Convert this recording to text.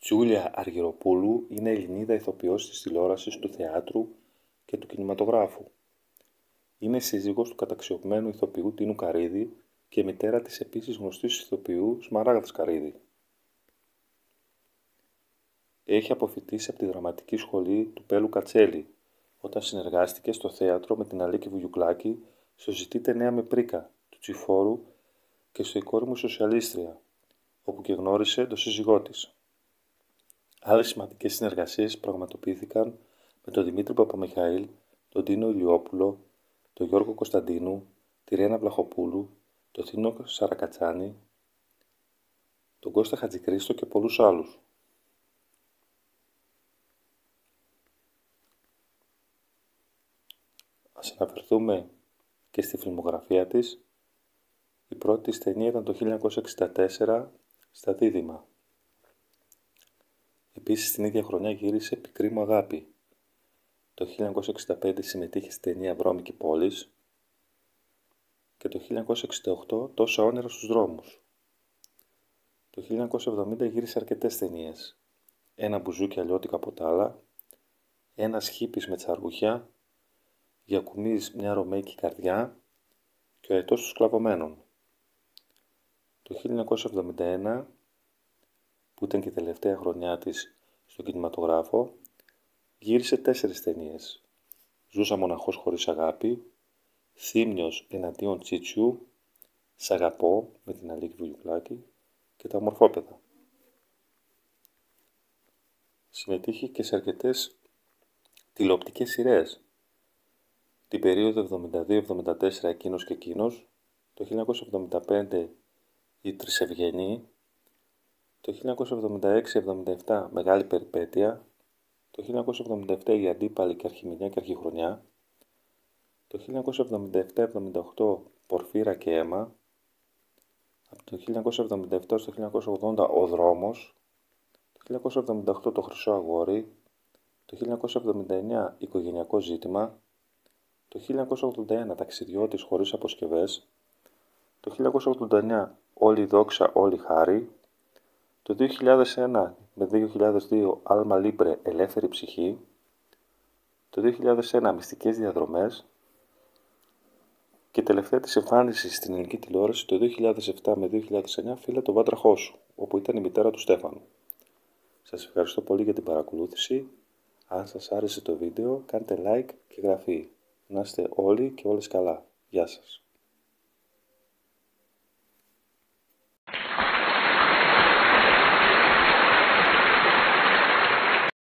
Τζούλια Αργυροπούλου είναι Ελληνίδα ηθοποιός της τηλεόρασης, του θεάτρου και του κινηματογράφου. Είναι σύζυγος του καταξιωμένου ηθοποιού Τίνου Καρίδη και μητέρα της επίσης γνωστής ηθοποιού Σμαράγδας Καρίδη. Έχει αποφυτίσει από τη δραματική σχολή του Πέλου Κατσέλη, όταν συνεργάστηκε στο θέατρο με την Αλίκη Βουγιουκλάκη στο «Ζητείτε νέα με πρίκα» του Τσιφόρου και στο «Η κόρη μου σοσιαλίστρια», όπου και γνώρισε τον σύζυγό της. Άλλες σημαντικές συνεργασίες πραγματοποιήθηκαν με τον Δημήτρη Παπαμιχαήλ, τον Τίνο Ηλιόπουλο, τον Γιώργο Κωνσταντίνου, τη Ρένα Βλαχοπούλου, τον Θήνο Σαρακατσάνη, τον Κώστα Χατζικρίστο και πολλούς άλλους. Ας αναφερθούμε και στη φιλμογραφία της. Η πρώτη της ταινία ήταν το 1964 στα Δίδυμα. Επίσης την ίδια χρονιά γύρισε «Πικρή μου αγάπη». Το 1965 συμμετείχε στη ταινία «Βρώμικη πόλης» και το 1968 «Τόσα όνειρα στους δρόμους». Το 1970 γύρισε αρκετές ταινίες. «Ένα μπουζούκι αλλιώτικα από άλλα», «Ένας χίπης με τσαρουχιά», «Για μια ρωμαϊκή καρδιά» και «Ο αετός των σκλαβωμένων». Το 1971 που ήταν και η τελευταία χρονιά της στο κινηματογράφο, γύρισε τέσσερις ταινίες. «Ζούσα μοναχός χωρίς αγάπη», «Θύμιος εναντίον Τσίτσιου», «Σ' αγαπώ» με την Αλίκη Βουλιουκλάκη και «Τα ομορφόπεδα». Συμμετείχε και σε αρκετές τηλεοπτικές σειρές. Την περίοδο 72-74 εκείνος και εκείνος, το 1975 η Τρισευγενή, το 1976-77 Μεγάλη Περιπέτεια, το 1977 η Αντίπαλη και Αρχιμηνιά και Αρχιχρονιά, το 1977-78 Πορφύρα και Αίμα, από το 1977 στο 1980 Ο Δρόμος, το 1978 Το Χρυσό Αγόρι, το 1979 Οικογενειακό Ζήτημα, το 1981 Ταξιδιώτης χωρίς αποσκευές, το 1989 Όλη δόξα, όλη χάρη, το 2001 με 2002 Alma Libre Ελεύθερη Ψυχή, το 2001 Μυστικές Διαδρομές και τελευταία της εμφάνισης στην ελληνική τηλεόραση το 2007 με 2009 φίλε το Βάτραχό σου, όπου ήταν η μητέρα του Στέφανου. Σας ευχαριστώ πολύ για την παρακολούθηση. Αν σας άρεσε το βίντεο κάντε like και γραφή. Να είστε όλοι και όλες καλά. Γεια σας.